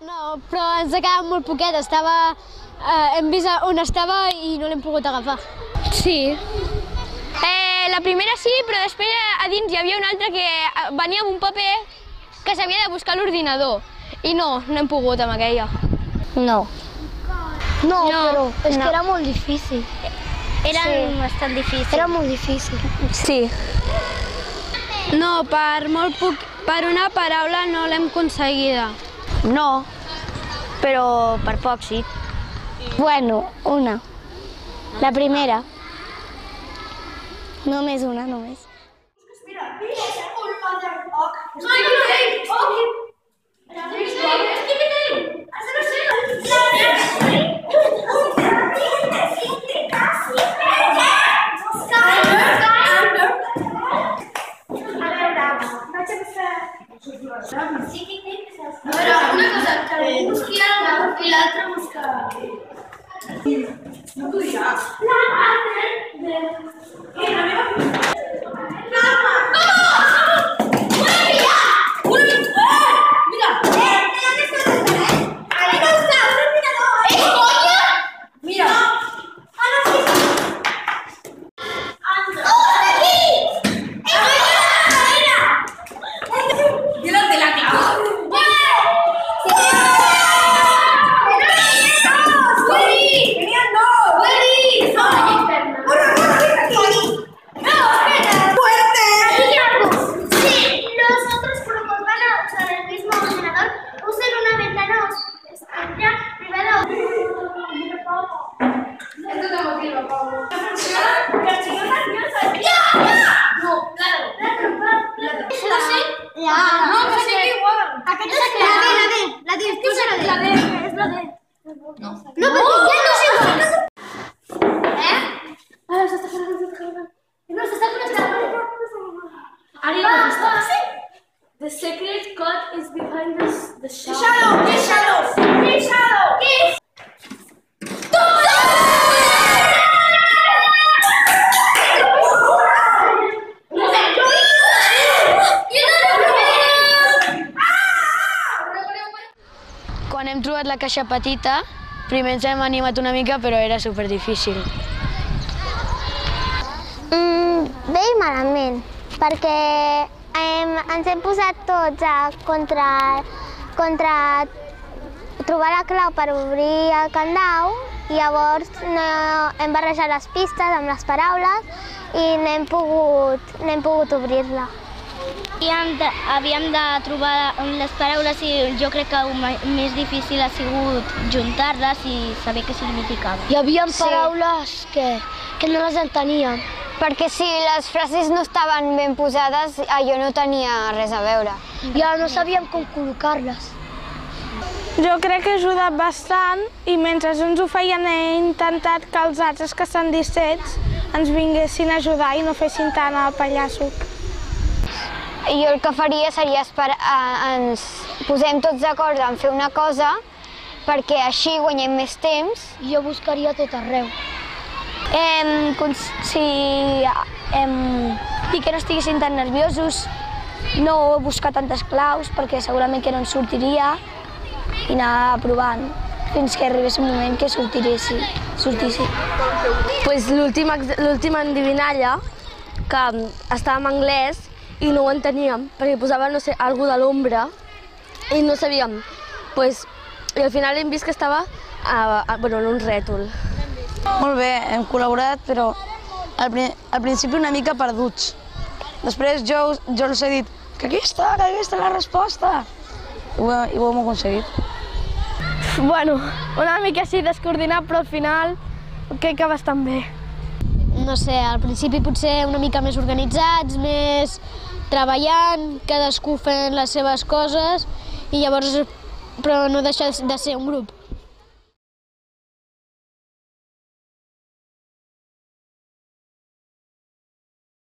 No, però ens ha quedat molt poquet. Estava, eh, hem vist on estava i no l'hem pogut agafar. Sí. Eh, la primera sí, però després a dins hi havia una altra que eh, venia amb un paper que s'havia de buscar l'ordinador. I no, no hem pogut amb aquella. No. No, No, però és no. que era molt difícil. Era Sí. bastant difícil. Era molt difícil. Sí. No, per molt poc, per una paraula no l'hem aconseguida. No, però per poc sí. Bueno, una. La primera. Només una, només. Si sí? Ya. No, pues sí, igual. ¿A qué te La D, la D. La D, la D. Es la D. No. No, pero ya no es igual. ¿Eh? Ahora se está cargando, se está cargando. No, se está conectando. The secret code is behind this, the shadow. Shadow, ¿qué shadows? ¿Qué shadow? Hem trobat la caixa petita, primer ens hem animat una mica, però era super difícil. Mm, bé i malament, perquè hem, ens hem posat tots a contra, contra trobar la clau per obrir el candau i llavors no, hem barrejat les pistes amb les paraules i no hem pogut, pogut obrir-la. Havíem de, havíem de trobar les paraules i jo crec que el més difícil ha sigut juntar-les i saber què significaven. Hi havia Sí. paraules que, que no les enteníem. Perquè si les frases no estaven ben posades, allò no tenia res a veure. Ja no sabíem com col·locar-les. Jo crec que ha ajudat bastant i mentre uns ho feien he intentat que els altres que estan dissets ens vinguessin a ajudar i no fessin tant el pallasso. Jo el que faria seria esperar, eh, ens posem tots d'acord en fer una cosa perquè així guanyem més temps. Jo buscaria tot arreu. Em, si, em, I que no estiguessin tan nerviosos, no buscar tantes claus perquè segurament que no ens sortiria i anar provant fins que arribés un moment que sortiressi, sortissi. pues l'última l'última endivinalla, que estava en anglès i no ho enteníem, perquè posava, no sé, algú de l'ombra i no sabíem. Pues, I al final hem vist que estava a, a, bueno, en un rètol. Molt bé, hem col·laborat, però al, al principi una mica perduts. Després jo, jo els he dit que aquí està, que aquí està la resposta. I ho, i ho hem aconseguit. Bueno, una mica així descoordinat, però al final crec que bastant bé. No sé, al principi potser una mica més organitzats, més treballant, cadascú fent les seves coses, i llavors, però no deixa de ser un grup.